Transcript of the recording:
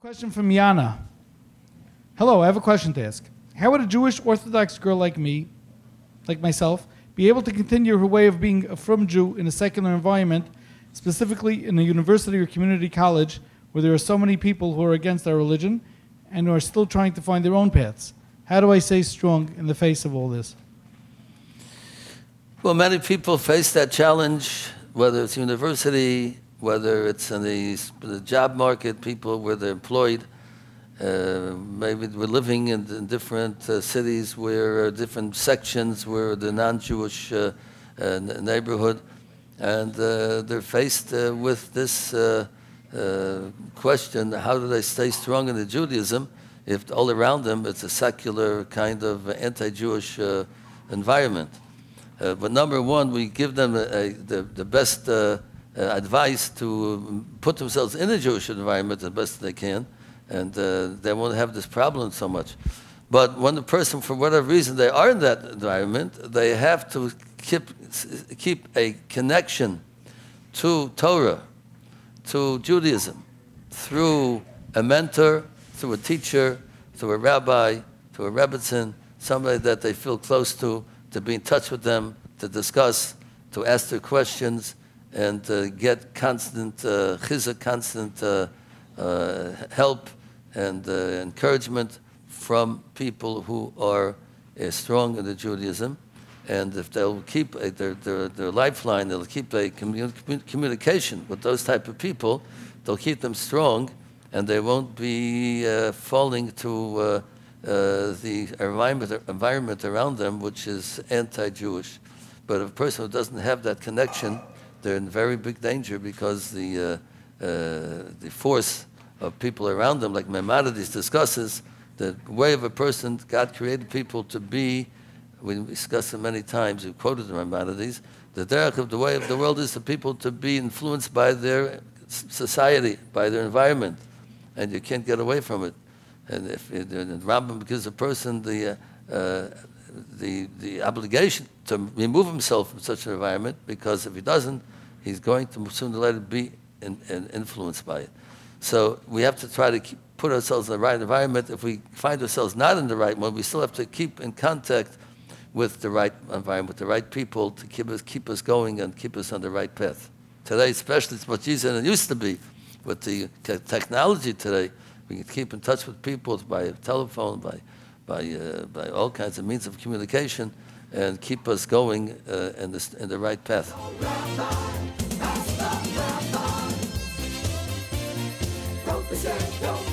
question frum Yana. Hello, I have a question to ask. How would a Jewish Orthodox girl like me, like myself, be able to continue her way of being a from Jew in a secular environment, specifically in a university or community college where there are so many people who are against our religion and who are still trying to find their own paths? How do I stay strong in the face of all this? Well, many people face that challenge, whether it's university, whether it's in the, the job market, people where they're employed. Uh, maybe we're living in, in different uh, cities where uh, different sections where the non-Jewish uh, uh, neighborhood, and uh, they're faced with this question: How do they stay strong in the Judaism if all around them it's a secular kind of anti-Jewish environment? but number one, we give them a, a, the, the best advice to put themselves in a Jewish environment as best they can and uh, they won't have this problem so much. But when the person, for whatever reason, they are in that environment, they have to keep, keep a connection to Torah, to Judaism, through a mentor, through a teacher, through a rabbi, through a rebbitzin, somebody that they feel close to, to be in touch with them, to discuss, to ask their questions, and to get constant uh, chizuk, constant uh, uh, help and uh, encouragement from people who are uh, strong in the Judaism. And if they'll keep their, their, their lifeline, they'll keep a commun- communication with those type of people, they'll keep them strong and they won't be uh, falling to uh, uh, the environment, environment around them, which is anti-Jewish. But a person who doesn't have that connection, they're in very big danger because the, uh, the force of people around them, like Maimonides discusses, the way of a person, God created people to be, we discussed it many times, we quoted Maimonides, the derech of the way of the world is for people to be influenced by their society, by their environment, and you can't get away from it. And if and Rambam gives a person the, uh, uh, the, the obligation to remove himself from such an environment, because if he doesn't, he's going to sooner or later be in, in influenced by it. So we have to try to keep, put ourselves in the right environment. If we find ourselves not in the right one, we still have to keep in contact with the right environment, with the right people to keep us, keep us going and keep us on the right path. Today, especially, it's much easier than it used to be. With the technology today, we can keep in touch with people by telephone, by, by, uh, by all kinds of means of communication, and keep us going uh, in, this, in the right path. Don't